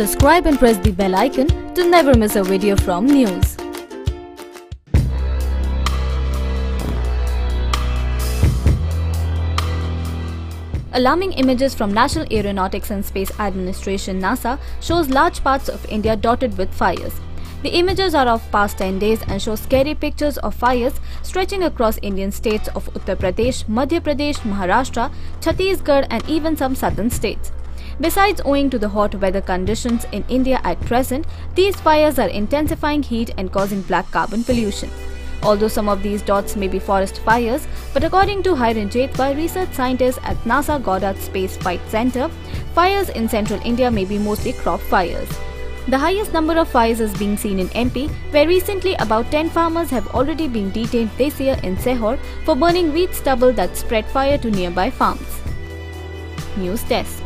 Subscribe and press the bell icon to never miss a video from NYOOOZ. Alarming images from National Aeronautics and Space Administration NASA shows large parts of India dotted with fires. The images are of past 10 days and show scary pictures of fires stretching across Indian states of Uttar Pradesh, Madhya Pradesh, Maharashtra, Chhattisgarh and even some southern states. Besides owing to the hot weather conditions in India at present, these fires are intensifying heat and causing black carbon pollution. Although some of these dots may be forest fires, but according to Hiren Jethva, research scientist at NASA Goddard Space Flight Center, fires in central India may be mostly crop fires. The highest number of fires is being seen in MP, where recently about 10 farmers have already been detained this year in Sehore for burning wheat stubble that spread fire to nearby farms. News Desk